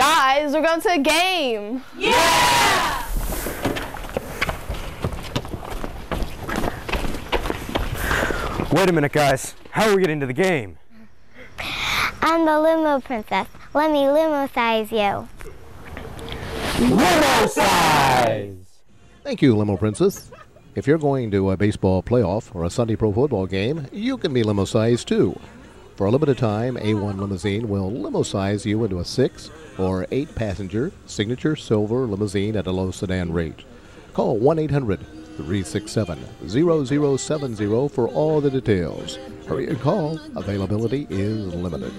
guys. We're going to a game. Yeah! Wait a minute, guys. How are we getting to the game? I'm the limo princess. Let me limo size you. Limo size! Thank you, Limo Princess. If you're going to a baseball playoff or a Sunday Pro football game, you can be limo sized too. For a limited time, A1 Limousine will limo size you into a six or eight passenger signature silver limousine at a low sedan rate. Call 1 800 367 0070 for all the details. Hurry and call. Availability is limited.